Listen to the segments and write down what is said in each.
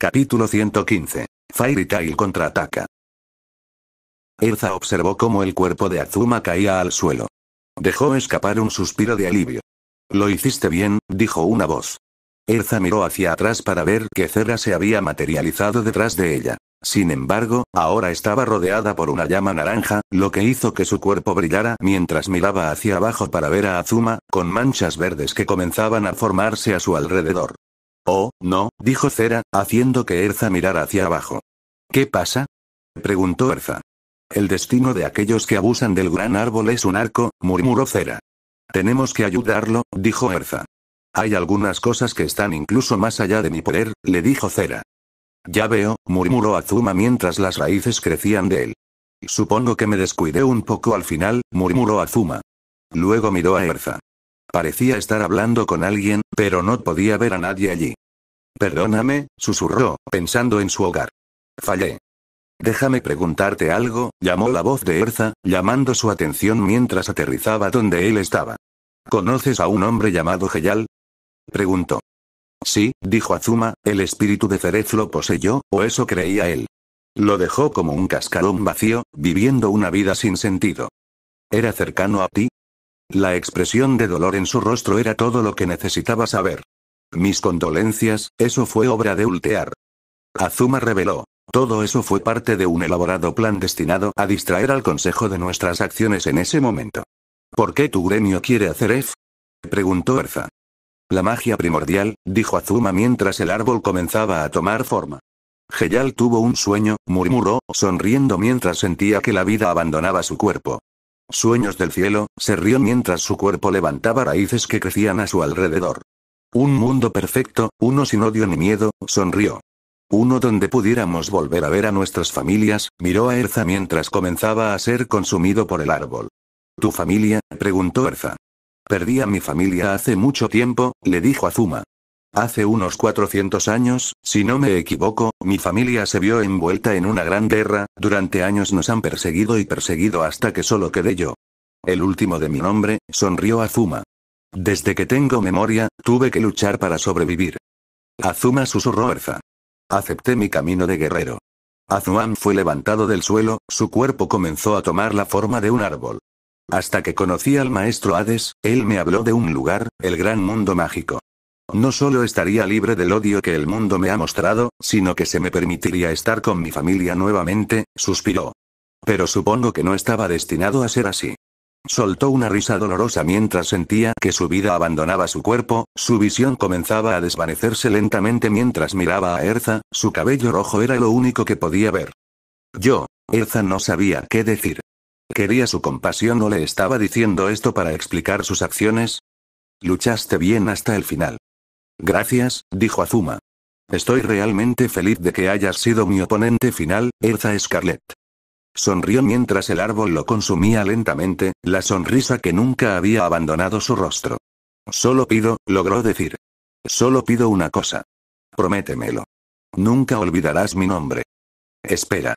Capítulo 115. Fairy Tail contraataca. Erza observó cómo el cuerpo de Azuma caía al suelo. Dejó escapar un suspiro de alivio. Lo hiciste bien, dijo una voz. Erza miró hacia atrás para ver que Cera se había materializado detrás de ella. Sin embargo, ahora estaba rodeada por una llama naranja, lo que hizo que su cuerpo brillara mientras miraba hacia abajo para ver a Azuma, con manchas verdes que comenzaban a formarse a su alrededor. Oh, no, dijo Cera, haciendo que Erza mirara hacia abajo. ¿Qué pasa? preguntó Erza. El destino de aquellos que abusan del gran árbol es un arco, murmuró Cera. Tenemos que ayudarlo, dijo Erza. Hay algunas cosas que están incluso más allá de mi poder, le dijo Cera. Ya veo, murmuró Azuma mientras las raíces crecían de él. Supongo que me descuidé un poco al final, murmuró Azuma. Luego miró a Erza. Parecía estar hablando con alguien, pero no podía ver a nadie allí. Perdóname, susurró, pensando en su hogar. Fallé. Déjame preguntarte algo, llamó la voz de Erza, llamando su atención mientras aterrizaba donde él estaba. ¿Conoces a un hombre llamado Geyal? Preguntó. Sí, dijo Azuma, el espíritu de Cerez lo poseyó, o eso creía él. Lo dejó como un cascarón vacío, viviendo una vida sin sentido. ¿Era cercano a ti? La expresión de dolor en su rostro era todo lo que necesitaba saber. Mis condolencias, eso fue obra de Ultear. Azuma reveló. Todo eso fue parte de un elaborado plan destinado a distraer al Consejo de nuestras acciones en ese momento. ¿Por qué tu gremio quiere hacer F? preguntó Erza. La magia primordial, dijo Azuma mientras el árbol comenzaba a tomar forma. Geyal tuvo un sueño, murmuró, sonriendo mientras sentía que la vida abandonaba su cuerpo. Sueños del cielo, se rió mientras su cuerpo levantaba raíces que crecían a su alrededor. Un mundo perfecto, uno sin odio ni miedo, sonrió. Uno donde pudiéramos volver a ver a nuestras familias, miró a Erza mientras comenzaba a ser consumido por el árbol. ¿Tu familia? preguntó Erza. Perdí a mi familia hace mucho tiempo, le dijo Azuma. Hace unos 400 años, si no me equivoco, mi familia se vio envuelta en una gran guerra, durante años nos han perseguido y perseguido hasta que solo quedé yo. El último de mi nombre, sonrió Azuma. Desde que tengo memoria, tuve que luchar para sobrevivir. Azuma susurró Erza. Acepté mi camino de guerrero. Azuan fue levantado del suelo, su cuerpo comenzó a tomar la forma de un árbol. Hasta que conocí al maestro Hades, él me habló de un lugar, el gran mundo mágico. No solo estaría libre del odio que el mundo me ha mostrado, sino que se me permitiría estar con mi familia nuevamente, suspiró. Pero supongo que no estaba destinado a ser así. Soltó una risa dolorosa mientras sentía que su vida abandonaba su cuerpo, su visión comenzaba a desvanecerse lentamente mientras miraba a Erza, su cabello rojo era lo único que podía ver. Yo, Erza no sabía qué decir. ¿Quería su compasión o le estaba diciendo esto para explicar sus acciones? Luchaste bien hasta el final. Gracias, dijo Azuma. Estoy realmente feliz de que hayas sido mi oponente final, Erza Scarlet. Sonrió mientras el árbol lo consumía lentamente, la sonrisa que nunca había abandonado su rostro. Solo pido, logró decir. Solo pido una cosa. Prométemelo. Nunca olvidarás mi nombre. Espera.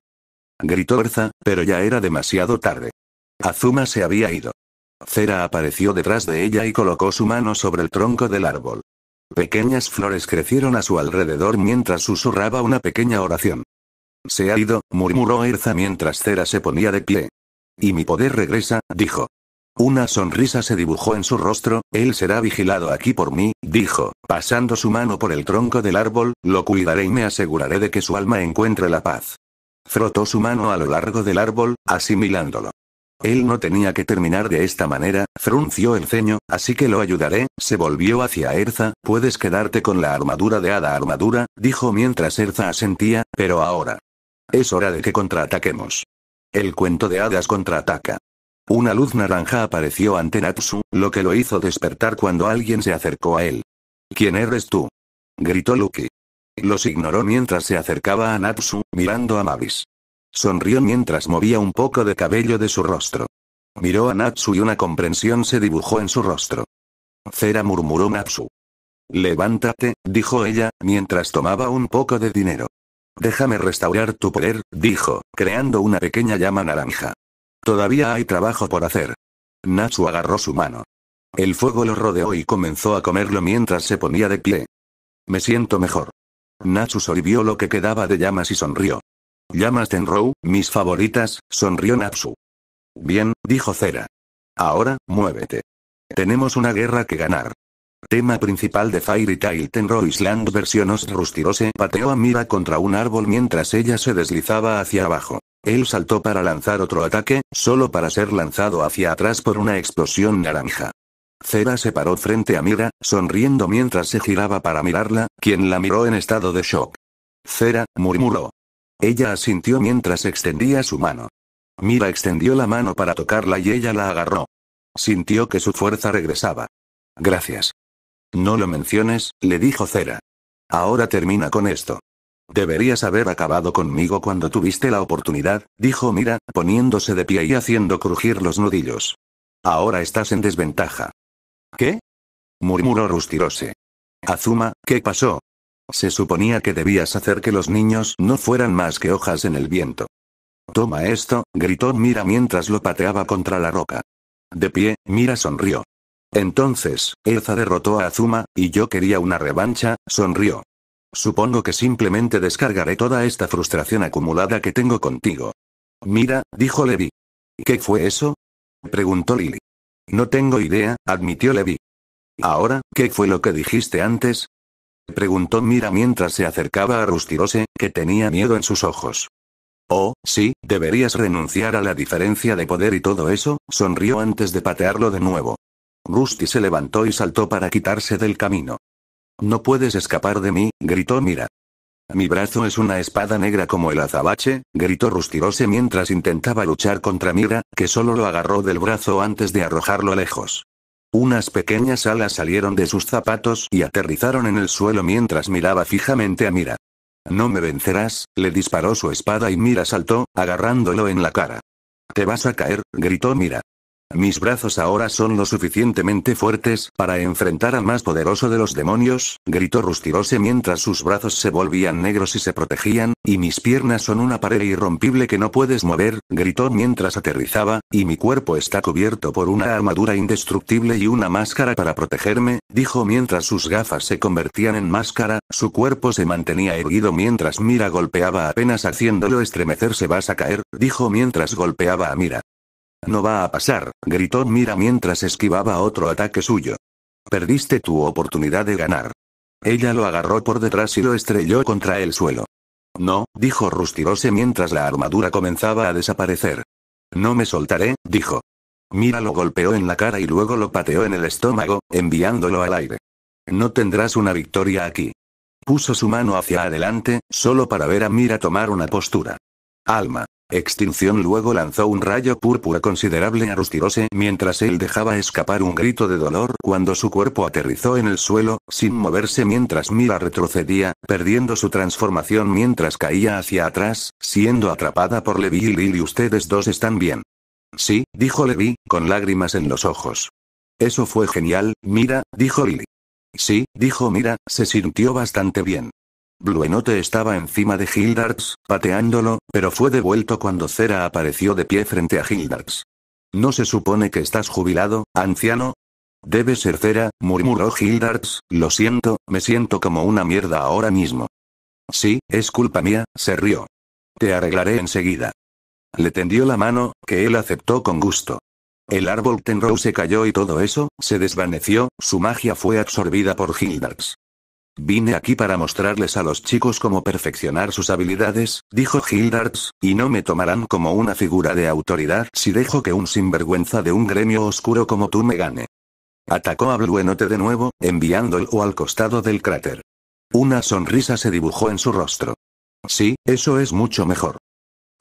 Gritó Erza, pero ya era demasiado tarde. Azuma se había ido. Cera apareció detrás de ella y colocó su mano sobre el tronco del árbol. Pequeñas flores crecieron a su alrededor mientras susurraba una pequeña oración. Se ha ido, murmuró Erza mientras Cera se ponía de pie. Y mi poder regresa, dijo. Una sonrisa se dibujó en su rostro, él será vigilado aquí por mí, dijo, pasando su mano por el tronco del árbol, lo cuidaré y me aseguraré de que su alma encuentre la paz. Frotó su mano a lo largo del árbol, asimilándolo. Él no tenía que terminar de esta manera, frunció el ceño, así que lo ayudaré, se volvió hacia Erza, puedes quedarte con la armadura de hada armadura, dijo mientras Erza asentía, pero ahora. Es hora de que contraataquemos. El cuento de hadas contraataca. Una luz naranja apareció ante Natsu, lo que lo hizo despertar cuando alguien se acercó a él. ¿Quién eres tú? gritó Lucky. Los ignoró mientras se acercaba a Natsu, mirando a Mavis. Sonrió mientras movía un poco de cabello de su rostro. Miró a Natsu y una comprensión se dibujó en su rostro. Cera murmuró Natsu. Levántate, dijo ella, mientras tomaba un poco de dinero. Déjame restaurar tu poder, dijo, creando una pequeña llama naranja. Todavía hay trabajo por hacer. Natsu agarró su mano. El fuego lo rodeó y comenzó a comerlo mientras se ponía de pie. Me siento mejor. Natsusori vio lo que quedaba de llamas y sonrió. Llamas Tenrou, mis favoritas, sonrió Natsu. Bien, dijo Cera. Ahora, muévete. Tenemos una guerra que ganar. Tema principal de Fairy Tail Tenro Island versión Rustirose pateó a Mira contra un árbol mientras ella se deslizaba hacia abajo. Él saltó para lanzar otro ataque, solo para ser lanzado hacia atrás por una explosión naranja. Cera se paró frente a Mira, sonriendo mientras se giraba para mirarla, quien la miró en estado de shock. Cera, murmuró. Ella asintió mientras extendía su mano. Mira extendió la mano para tocarla y ella la agarró. Sintió que su fuerza regresaba. Gracias. No lo menciones, le dijo Cera. Ahora termina con esto. Deberías haber acabado conmigo cuando tuviste la oportunidad, dijo Mira, poniéndose de pie y haciendo crujir los nudillos. Ahora estás en desventaja. ¿Qué? murmuró Rustirose. Azuma, ¿qué pasó? Se suponía que debías hacer que los niños no fueran más que hojas en el viento. Toma esto, gritó Mira mientras lo pateaba contra la roca. De pie, Mira sonrió. Entonces, Elza derrotó a Azuma, y yo quería una revancha, sonrió. Supongo que simplemente descargaré toda esta frustración acumulada que tengo contigo. Mira, dijo Levi. ¿Qué fue eso? preguntó Lily. No tengo idea, admitió Levi. Ahora, ¿qué fue lo que dijiste antes? Preguntó Mira mientras se acercaba a Rustirose, que tenía miedo en sus ojos. Oh, sí, deberías renunciar a la diferencia de poder y todo eso, sonrió antes de patearlo de nuevo. Rusty se levantó y saltó para quitarse del camino. No puedes escapar de mí, gritó Mira. Mi brazo es una espada negra como el azabache, gritó Rustirose mientras intentaba luchar contra Mira, que solo lo agarró del brazo antes de arrojarlo lejos. Unas pequeñas alas salieron de sus zapatos y aterrizaron en el suelo mientras miraba fijamente a Mira. No me vencerás, le disparó su espada y Mira saltó, agarrándolo en la cara. Te vas a caer, gritó Mira. Mis brazos ahora son lo suficientemente fuertes para enfrentar al más poderoso de los demonios, gritó Rustirose mientras sus brazos se volvían negros y se protegían, y mis piernas son una pared irrompible que no puedes mover, gritó mientras aterrizaba, y mi cuerpo está cubierto por una armadura indestructible y una máscara para protegerme, dijo mientras sus gafas se convertían en máscara, su cuerpo se mantenía erguido mientras Mira golpeaba apenas haciéndolo estremecerse vas a caer, dijo mientras golpeaba a Mira. No va a pasar, gritó Mira mientras esquivaba otro ataque suyo. Perdiste tu oportunidad de ganar. Ella lo agarró por detrás y lo estrelló contra el suelo. No, dijo Rustirose mientras la armadura comenzaba a desaparecer. No me soltaré, dijo. Mira lo golpeó en la cara y luego lo pateó en el estómago, enviándolo al aire. No tendrás una victoria aquí. Puso su mano hacia adelante, solo para ver a Mira tomar una postura. Alma. Extinción luego lanzó un rayo púrpura considerable a Rustirose mientras él dejaba escapar un grito de dolor cuando su cuerpo aterrizó en el suelo, sin moverse mientras Mira retrocedía, perdiendo su transformación mientras caía hacia atrás, siendo atrapada por Levi y Lily. Ustedes dos están bien. Sí, dijo Levi, con lágrimas en los ojos. Eso fue genial, Mira, dijo Lily. Sí, dijo Mira, se sintió bastante bien. Bluenote estaba encima de Hildards, pateándolo, pero fue devuelto cuando Cera apareció de pie frente a Hildards. ¿No se supone que estás jubilado, anciano? Debe ser Cera, murmuró Hildards, lo siento, me siento como una mierda ahora mismo. Sí, es culpa mía, se rió. Te arreglaré enseguida. Le tendió la mano, que él aceptó con gusto. El árbol Tenrou se cayó y todo eso, se desvaneció, su magia fue absorbida por Hildards. Vine aquí para mostrarles a los chicos cómo perfeccionar sus habilidades, dijo Hildards, y no me tomarán como una figura de autoridad si dejo que un sinvergüenza de un gremio oscuro como tú me gane. Atacó a Bluenote de nuevo, enviándolo al costado del cráter. Una sonrisa se dibujó en su rostro. Sí, eso es mucho mejor.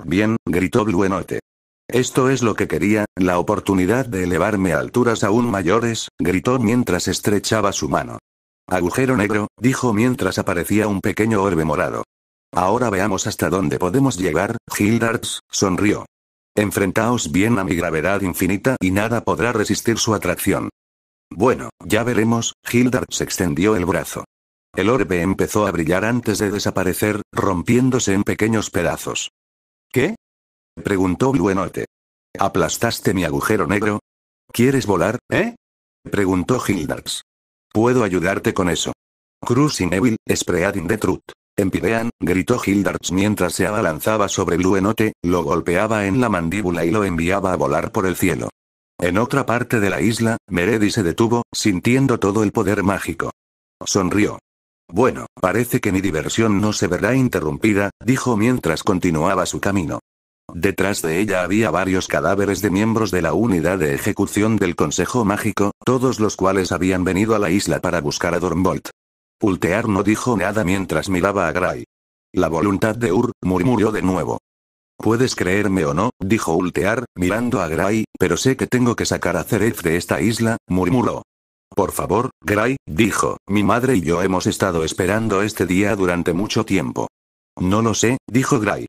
Bien, gritó Bluenote. Esto es lo que quería, la oportunidad de elevarme a alturas aún mayores, gritó mientras estrechaba su mano. Agujero negro, dijo mientras aparecía un pequeño orbe morado. Ahora veamos hasta dónde podemos llegar, Hildards, sonrió. Enfrentaos bien a mi gravedad infinita y nada podrá resistir su atracción. Bueno, ya veremos, Hildards extendió el brazo. El orbe empezó a brillar antes de desaparecer, rompiéndose en pequeños pedazos. ¿Qué? preguntó Bluenote. ¿Aplastaste mi agujero negro? ¿Quieres volar, eh? preguntó Hildards. Puedo ayudarte con eso. Cruz y Neville, Spreading the Truth. Empirean, gritó Hildarts mientras se abalanzaba sobre Bluenote, lo golpeaba en la mandíbula y lo enviaba a volar por el cielo. En otra parte de la isla, Meredi se detuvo, sintiendo todo el poder mágico. Sonrió. Bueno, parece que mi diversión no se verá interrumpida, dijo mientras continuaba su camino. Detrás de ella había varios cadáveres de miembros de la unidad de ejecución del Consejo Mágico, todos los cuales habían venido a la isla para buscar a Dornbolt. Ultear no dijo nada mientras miraba a Gray. La voluntad de Ur, murmuró de nuevo. Puedes creerme o no, dijo Ultear, mirando a Gray, pero sé que tengo que sacar a Ceref de esta isla, murmuró. Por favor, Gray, dijo, mi madre y yo hemos estado esperando este día durante mucho tiempo. No lo sé, dijo Gray.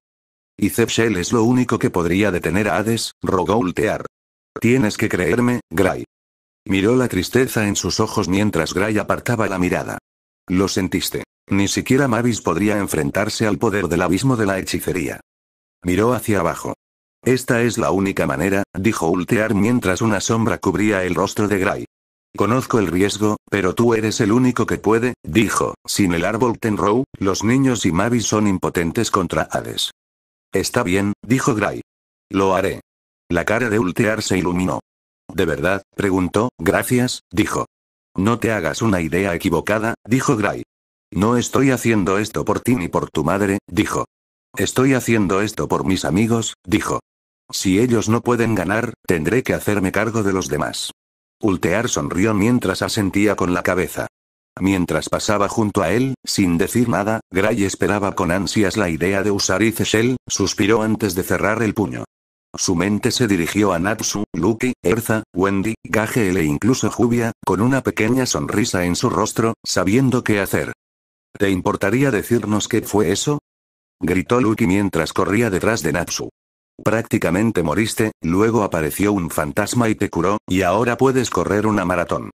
Y Zepshel es lo único que podría detener a Hades, rogó Ultear. Tienes que creerme, Gray. Miró la tristeza en sus ojos mientras Gray apartaba la mirada. Lo sentiste. Ni siquiera Mavis podría enfrentarse al poder del abismo de la hechicería. Miró hacia abajo. Esta es la única manera, dijo Ultear mientras una sombra cubría el rostro de Gray. Conozco el riesgo, pero tú eres el único que puede, dijo, sin el árbol Tenrow, los niños y Mavis son impotentes contra Hades. Está bien, dijo Gray. Lo haré. La cara de Ultear se iluminó. ¿De verdad? preguntó, gracias, dijo. No te hagas una idea equivocada, dijo Gray. No estoy haciendo esto por ti ni por tu madre, dijo. Estoy haciendo esto por mis amigos, dijo. Si ellos no pueden ganar, tendré que hacerme cargo de los demás. Ultear sonrió mientras asentía con la cabeza. Mientras pasaba junto a él, sin decir nada, Gray esperaba con ansias la idea de usar Iceshell, suspiró antes de cerrar el puño. Su mente se dirigió a Natsu, Lucky, Erza, Wendy, Gagel e incluso Jubia, con una pequeña sonrisa en su rostro, sabiendo qué hacer. ¿Te importaría decirnos qué fue eso? gritó Lucky mientras corría detrás de Natsu. Prácticamente moriste, luego apareció un fantasma y te curó, y ahora puedes correr una maratón.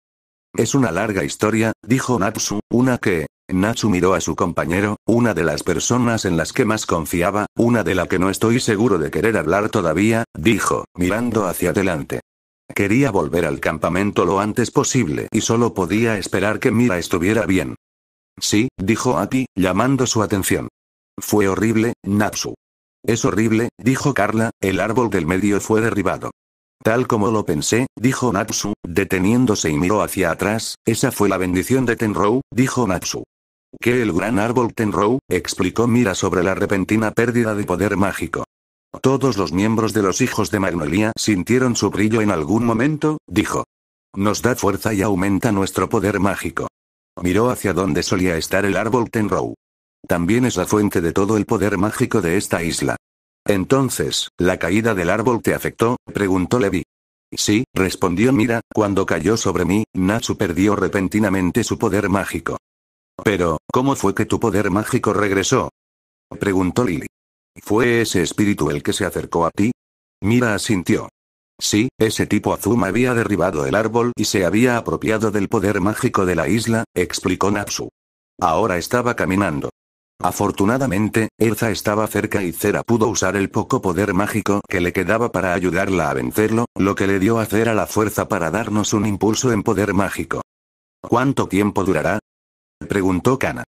Es una larga historia, dijo Natsu, una que... Natsu miró a su compañero, una de las personas en las que más confiaba, una de la que no estoy seguro de querer hablar todavía, dijo, mirando hacia adelante. Quería volver al campamento lo antes posible y solo podía esperar que Mira estuviera bien. Sí, dijo Aki, llamando su atención. Fue horrible, Natsu. Es horrible, dijo Carla, el árbol del medio fue derribado. Tal como lo pensé, dijo Natsu, deteniéndose y miró hacia atrás, esa fue la bendición de Tenrou, dijo Natsu. Que el gran árbol Tenrou, explicó Mira sobre la repentina pérdida de poder mágico. Todos los miembros de los hijos de Magnolia sintieron su brillo en algún momento, dijo. Nos da fuerza y aumenta nuestro poder mágico. Miró hacia donde solía estar el árbol Tenrou. También es la fuente de todo el poder mágico de esta isla. Entonces, ¿la caída del árbol te afectó? preguntó Levi. Sí, respondió Mira, cuando cayó sobre mí, Natsu perdió repentinamente su poder mágico. Pero, ¿cómo fue que tu poder mágico regresó? preguntó Lily. ¿Fue ese espíritu el que se acercó a ti? Mira asintió. Sí, ese tipo Azuma había derribado el árbol y se había apropiado del poder mágico de la isla, explicó Natsu. Ahora estaba caminando. Afortunadamente, Erza estaba cerca y Cera pudo usar el poco poder mágico que le quedaba para ayudarla a vencerlo, lo que le dio a Cera la fuerza para darnos un impulso en poder mágico. ¿Cuánto tiempo durará? preguntó Kana.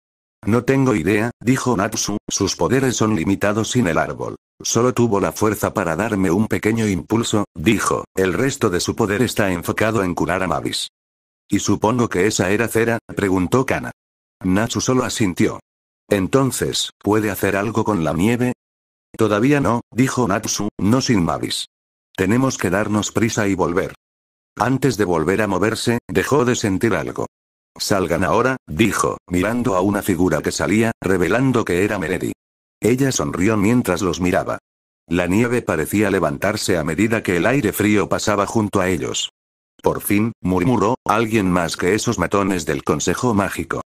No tengo idea, dijo Natsu, sus poderes son limitados sin el árbol. Solo tuvo la fuerza para darme un pequeño impulso, dijo, el resto de su poder está enfocado en curar a Mavis. ¿Y supongo que esa era Cera? preguntó Kana. Natsu solo asintió. Entonces, ¿puede hacer algo con la nieve? Todavía no, dijo Natsu, no sin Mavis. Tenemos que darnos prisa y volver. Antes de volver a moverse, dejó de sentir algo. Salgan ahora, dijo, mirando a una figura que salía, revelando que era Meredi. Ella sonrió mientras los miraba. La nieve parecía levantarse a medida que el aire frío pasaba junto a ellos. Por fin, murmuró, alguien más que esos matones del Consejo Mágico.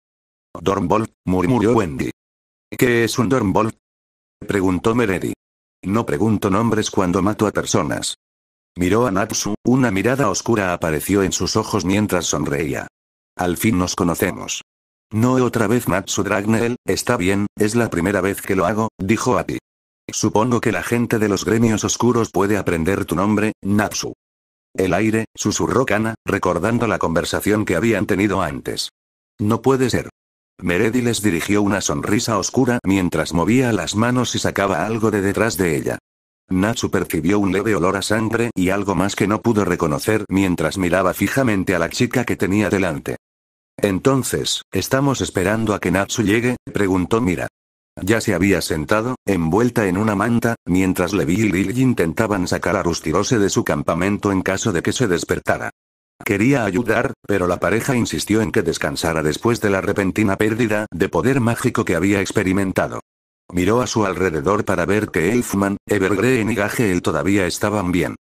Dornbolt, murmuró Wendy. ¿Qué es un Dornbolt? Preguntó Meredi. No pregunto nombres cuando mato a personas. Miró a Natsu, una mirada oscura apareció en sus ojos mientras sonreía. Al fin nos conocemos. No otra vez Natsu Dragneel, está bien, es la primera vez que lo hago, dijo Ati. Supongo que la gente de los gremios oscuros puede aprender tu nombre, Natsu. El aire, susurró Kana, recordando la conversación que habían tenido antes. No puede ser. Meredi les dirigió una sonrisa oscura mientras movía las manos y sacaba algo de detrás de ella. Natsu percibió un leve olor a sangre y algo más que no pudo reconocer mientras miraba fijamente a la chica que tenía delante. Entonces, ¿estamos esperando a que Natsu llegue? preguntó Mira. Ya se había sentado, envuelta en una manta, mientras Levi y Lily intentaban sacar a Rustirose de su campamento en caso de que se despertara. Quería ayudar, pero la pareja insistió en que descansara después de la repentina pérdida de poder mágico que había experimentado. Miró a su alrededor para ver que Elfman, Evergreen y Gagel todavía estaban bien.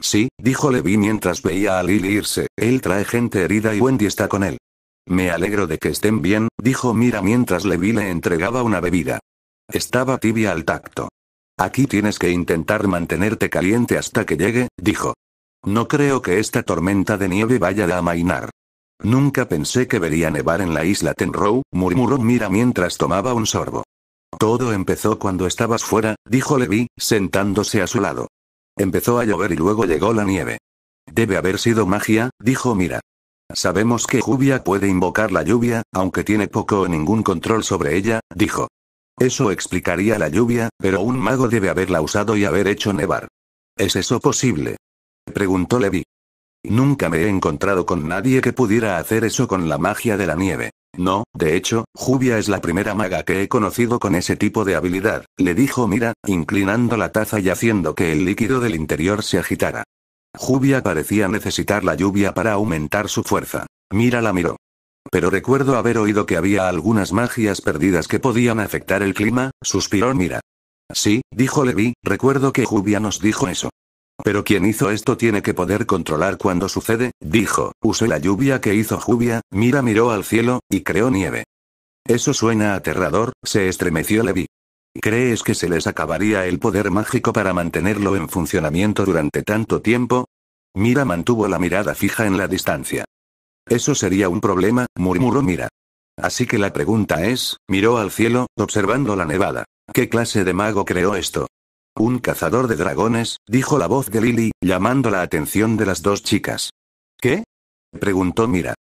Sí, dijo Levi mientras veía a Lily irse, él trae gente herida y Wendy está con él. Me alegro de que estén bien, dijo Mira mientras Levi le entregaba una bebida. Estaba tibia al tacto. Aquí tienes que intentar mantenerte caliente hasta que llegue, dijo. No creo que esta tormenta de nieve vaya a amainar. Nunca pensé que vería nevar en la isla Tenrow, murmuró Mira mientras tomaba un sorbo. Todo empezó cuando estabas fuera, dijo Levi, sentándose a su lado. Empezó a llover y luego llegó la nieve. Debe haber sido magia, dijo Mira. Sabemos que Jubia puede invocar la lluvia, aunque tiene poco o ningún control sobre ella, dijo. Eso explicaría la lluvia, pero un mago debe haberla usado y haber hecho nevar. ¿Es eso posible? Preguntó Levi. Nunca me he encontrado con nadie que pudiera hacer eso con la magia de la nieve. No, de hecho, Jubia es la primera maga que he conocido con ese tipo de habilidad, le dijo Mira, inclinando la taza y haciendo que el líquido del interior se agitara. Jubia parecía necesitar la lluvia para aumentar su fuerza. Mira la miró. Pero recuerdo haber oído que había algunas magias perdidas que podían afectar el clima, suspiró Mira. Sí, dijo Levi, recuerdo que Jubia nos dijo eso. Pero quien hizo esto tiene que poder controlar cuando sucede, dijo, usé la lluvia que hizo Jubia, Mira miró al cielo, y creó nieve. Eso suena aterrador, se estremeció Levi. ¿Crees que se les acabaría el poder mágico para mantenerlo en funcionamiento durante tanto tiempo? Mira mantuvo la mirada fija en la distancia. Eso sería un problema, murmuró Mira. Así que la pregunta es, miró al cielo, observando la nevada. ¿Qué clase de mago creó esto? Un cazador de dragones, dijo la voz de Lily, llamando la atención de las dos chicas. ¿Qué? preguntó Mira.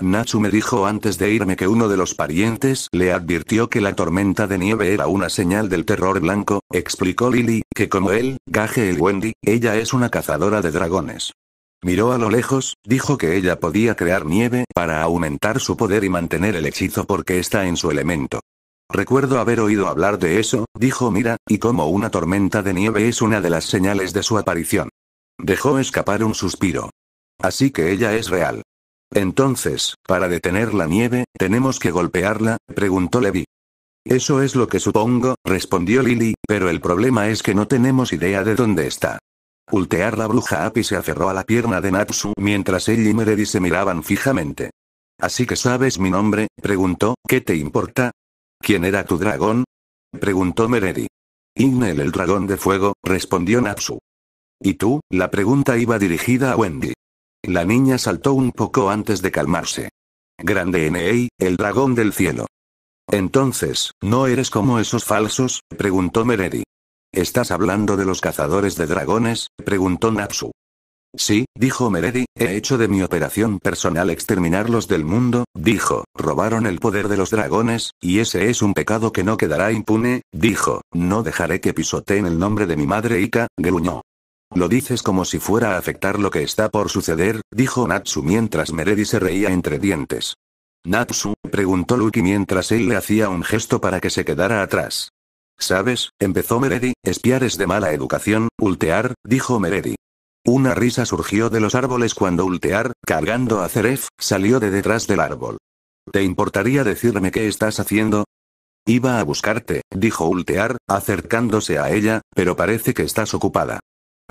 Natsu me dijo antes de irme que uno de los parientes le advirtió que la tormenta de nieve era una señal del terror blanco, explicó Lily, que como él, Gage el Wendy, ella es una cazadora de dragones. Miró a lo lejos, dijo que ella podía crear nieve para aumentar su poder y mantener el hechizo porque está en su elemento. Recuerdo haber oído hablar de eso, dijo Mira, y como una tormenta de nieve es una de las señales de su aparición. Dejó escapar un suspiro. Así que ella es real. Entonces, para detener la nieve, ¿tenemos que golpearla? preguntó Levi. Eso es lo que supongo, respondió Lily, pero el problema es que no tenemos idea de dónde está. Ultear la bruja Api se aferró a la pierna de Natsu mientras ella y Meredi se miraban fijamente. Así que sabes mi nombre, preguntó, ¿qué te importa? ¿Quién era tu dragón? preguntó Meredi. Ignel el dragón de fuego, respondió Natsu. ¿Y tú? La pregunta iba dirigida a Wendy. La niña saltó un poco antes de calmarse. Grande Nei, el dragón del cielo. Entonces, ¿no eres como esos falsos? preguntó Meredi. ¿Estás hablando de los cazadores de dragones? preguntó Natsu. Sí, dijo Meredi, he hecho de mi operación personal exterminarlos del mundo, dijo, robaron el poder de los dragones, y ese es un pecado que no quedará impune, dijo, no dejaré que pisoteen el nombre de mi madre Ika, gruñó. Lo dices como si fuera a afectar lo que está por suceder, dijo Natsu mientras Meredi se reía entre dientes. Natsu, preguntó Luki mientras él le hacía un gesto para que se quedara atrás. ¿Sabes? empezó Meredi, espiar es de mala educación, ultear, dijo Meredi. Una risa surgió de los árboles cuando Ultear, cargando a Ceref, salió de detrás del árbol. ¿Te importaría decirme qué estás haciendo? Iba a buscarte, dijo Ultear, acercándose a ella, pero parece que estás ocupada.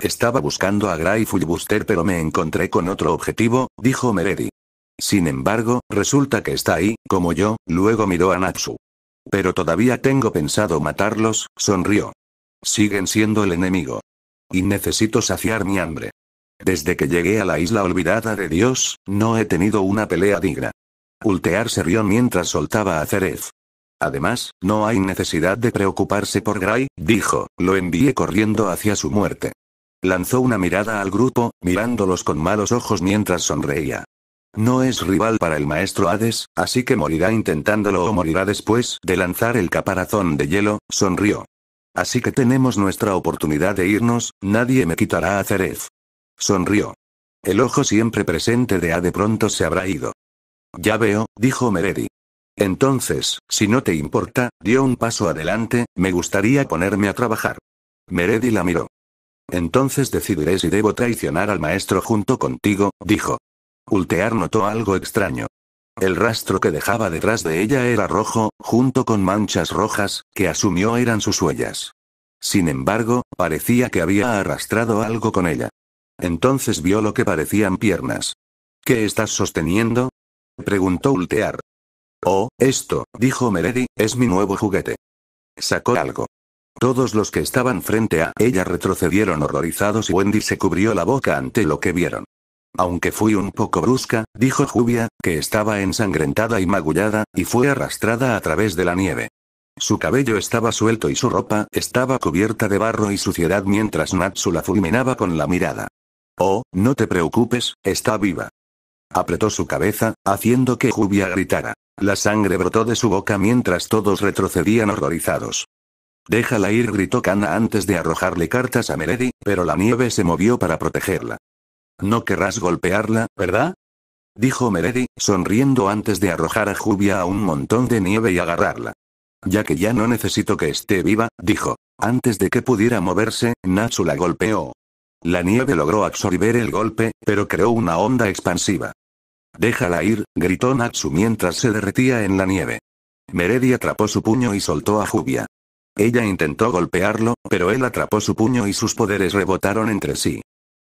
Estaba buscando a Gray Fullbuster pero me encontré con otro objetivo, dijo Meredi. Sin embargo, resulta que está ahí, como yo, luego miró a Natsu. Pero todavía tengo pensado matarlos, sonrió. Siguen siendo el enemigo. Y necesito saciar mi hambre. Desde que llegué a la isla olvidada de Dios, no he tenido una pelea digna. Ultear se rió mientras soltaba a Cerez. Además, no hay necesidad de preocuparse por Gray, dijo, lo envié corriendo hacia su muerte. Lanzó una mirada al grupo, mirándolos con malos ojos mientras sonreía. No es rival para el maestro Hades, así que morirá intentándolo o morirá después de lanzar el caparazón de hielo, sonrió. Así que tenemos nuestra oportunidad de irnos, nadie me quitará a Cerez. Sonrió. El ojo siempre presente de Ade pronto se habrá ido. Ya veo, dijo Meredi. Entonces, si no te importa, dio un paso adelante, me gustaría ponerme a trabajar. Meredi la miró. Entonces decidiré si debo traicionar al maestro junto contigo, dijo. Ultear notó algo extraño. El rastro que dejaba detrás de ella era rojo, junto con manchas rojas, que asumió eran sus huellas. Sin embargo, parecía que había arrastrado algo con ella. Entonces vio lo que parecían piernas. ¿Qué estás sosteniendo? preguntó Ultear. Oh, esto, dijo Meredi, es mi nuevo juguete. Sacó algo. Todos los que estaban frente a ella retrocedieron horrorizados y Wendy se cubrió la boca ante lo que vieron. Aunque fui un poco brusca, dijo Jubia, que estaba ensangrentada y magullada, y fue arrastrada a través de la nieve. Su cabello estaba suelto y su ropa estaba cubierta de barro y suciedad mientras Natsu la fulminaba con la mirada. Oh, no te preocupes, está viva. Apretó su cabeza, haciendo que Jubia gritara. La sangre brotó de su boca mientras todos retrocedían horrorizados. Déjala ir, gritó Kana antes de arrojarle cartas a Meredi, pero la nieve se movió para protegerla. No querrás golpearla, ¿verdad? Dijo Meredi, sonriendo antes de arrojar a Jubia a un montón de nieve y agarrarla. Ya que ya no necesito que esté viva, dijo. Antes de que pudiera moverse, Natsu la golpeó. La nieve logró absorber el golpe, pero creó una onda expansiva. Déjala ir, gritó Natsu mientras se derretía en la nieve. Meredi atrapó su puño y soltó a Jubia. Ella intentó golpearlo, pero él atrapó su puño y sus poderes rebotaron entre sí.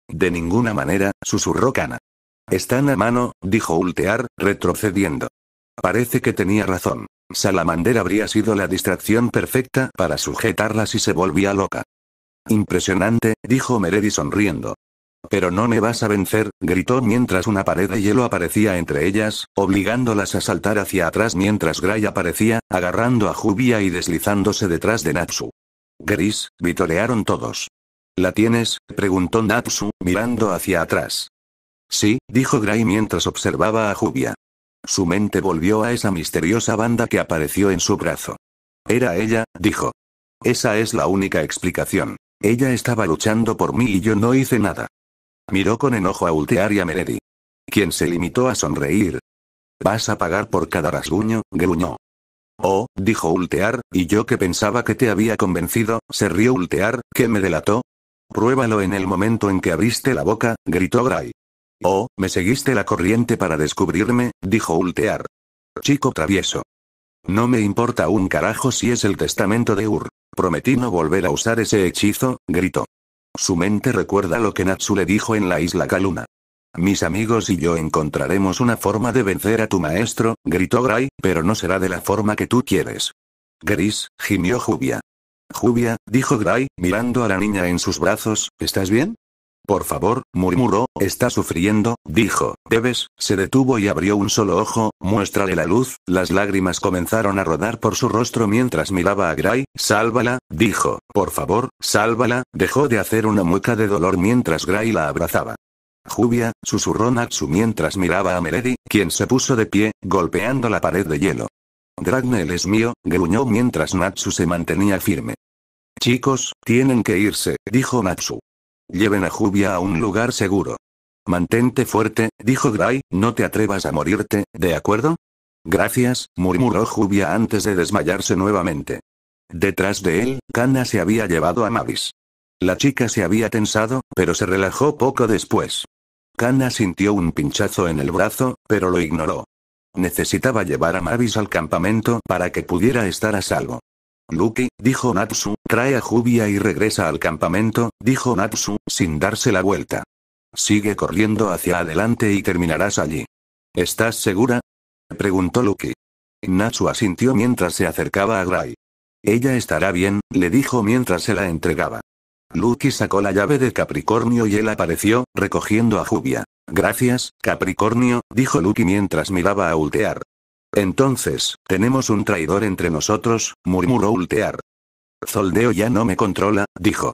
De ninguna manera, susurró Kana. Están a mano, dijo Ultear, retrocediendo. Parece que tenía razón. Salamander habría sido la distracción perfecta para sujetarla si se volvía loca. Impresionante, dijo Meredi sonriendo. Pero no me vas a vencer, gritó mientras una pared de hielo aparecía entre ellas, obligándolas a saltar hacia atrás mientras Gray aparecía, agarrando a Jubia y deslizándose detrás de Natsu. Gris, vitorearon todos. ¿La tienes? preguntó Natsu, mirando hacia atrás. Sí, dijo Gray mientras observaba a Jubia. Su mente volvió a esa misteriosa banda que apareció en su brazo. Era ella, dijo. Esa es la única explicación. Ella estaba luchando por mí y yo no hice nada. Miró con enojo a Ultear y a Meredi. Quien se limitó a sonreír. Vas a pagar por cada rasguño, gruñó. Oh, dijo Ultear, y yo que pensaba que te había convencido, se rió Ultear, que me delató. Pruébalo en el momento en que abriste la boca, gritó Gray. Oh, me seguiste la corriente para descubrirme, dijo Ultear. Chico travieso. No me importa un carajo si es el testamento de Ur. Prometí no volver a usar ese hechizo, gritó. Su mente recuerda lo que Natsu le dijo en la isla Kaluna. Mis amigos y yo encontraremos una forma de vencer a tu maestro, gritó Gray, pero no será de la forma que tú quieres. Gris, gimió Jubia. Jubia, dijo Gray, mirando a la niña en sus brazos, ¿estás bien? Por favor, murmuró, está sufriendo, dijo. Debes, se detuvo y abrió un solo ojo, muéstrale la luz, las lágrimas comenzaron a rodar por su rostro mientras miraba a Gray, sálvala, dijo. Por favor, sálvala, dejó de hacer una mueca de dolor mientras Gray la abrazaba. Jubia, susurró Natsu mientras miraba a Meredi, quien se puso de pie, golpeando la pared de hielo. Dragnel es mío, gruñó mientras Natsu se mantenía firme. Chicos, tienen que irse, dijo Natsu. Lleven a Jubia a un lugar seguro. Mantente fuerte, dijo Gray, no te atrevas a morirte, ¿de acuerdo? Gracias, murmuró Jubia antes de desmayarse nuevamente. Detrás de él, Kana se había llevado a Mavis. La chica se había tensado, pero se relajó poco después. Kana sintió un pinchazo en el brazo, pero lo ignoró. Necesitaba llevar a Mavis al campamento para que pudiera estar a salvo. Luki, dijo Natsu, trae a Jubia y regresa al campamento, dijo Natsu, sin darse la vuelta. Sigue corriendo hacia adelante y terminarás allí. ¿Estás segura? preguntó Luki. Natsu asintió mientras se acercaba a Gray. Ella estará bien, le dijo mientras se la entregaba. Luki sacó la llave de Capricornio y él apareció, recogiendo a Jubia. Gracias, Capricornio, dijo Luki mientras miraba a Ultear. Entonces, tenemos un traidor entre nosotros, murmuró Ultear. Zoldeo ya no me controla, dijo.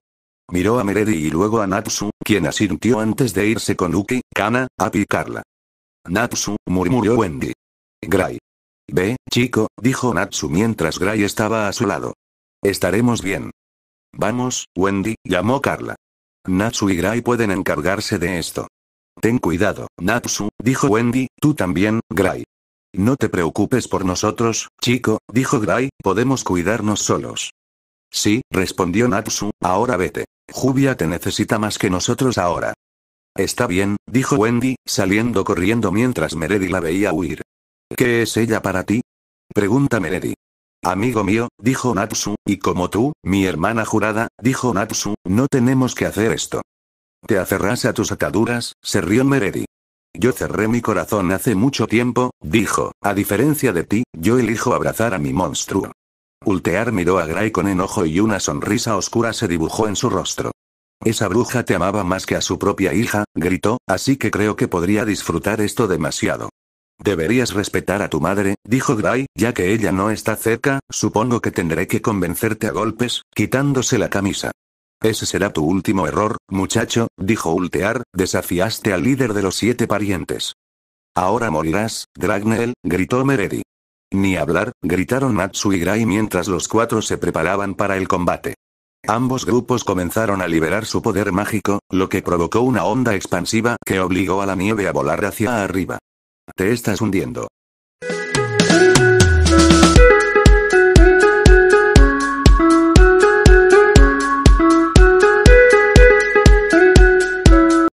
Miró a Meredi y luego a Natsu, quien asintió antes de irse con Uki, Kana, a picarla. Natsu, murmuró Wendy. Gray. Ve, chico, dijo Natsu mientras Gray estaba a su lado. Estaremos bien. Vamos, Wendy, llamó Carla. Natsu y Gray pueden encargarse de esto. Ten cuidado, Natsu, dijo Wendy, tú también, Gray. No te preocupes por nosotros, chico, dijo Gray, podemos cuidarnos solos. Sí, respondió Natsu, ahora vete. Jubia te necesita más que nosotros ahora. Está bien, dijo Wendy, saliendo corriendo mientras Meredy la veía huir. ¿Qué es ella para ti? Pregunta Meredy. Amigo mío, dijo Natsu, y como tú, mi hermana jurada, dijo Natsu, no tenemos que hacer esto. ¿Te aferras a tus ataduras? se rió Meredy. Yo cerré mi corazón hace mucho tiempo, dijo, a diferencia de ti, yo elijo abrazar a mi monstruo. Ultear miró a Gray con enojo y una sonrisa oscura se dibujó en su rostro. Esa bruja te amaba más que a su propia hija, gritó, así que creo que podría disfrutar esto demasiado. Deberías respetar a tu madre, dijo Gray, ya que ella no está cerca, supongo que tendré que convencerte a golpes, quitándose la camisa. Ese será tu último error, muchacho, dijo Ultear, desafiaste al líder de los siete parientes. Ahora morirás, Dragnel, gritó Meredy. Ni hablar, gritaron Natsu y Gray mientras los cuatro se preparaban para el combate. Ambos grupos comenzaron a liberar su poder mágico, lo que provocó una onda expansiva que obligó a la nieve a volar hacia arriba. Te estás hundiendo.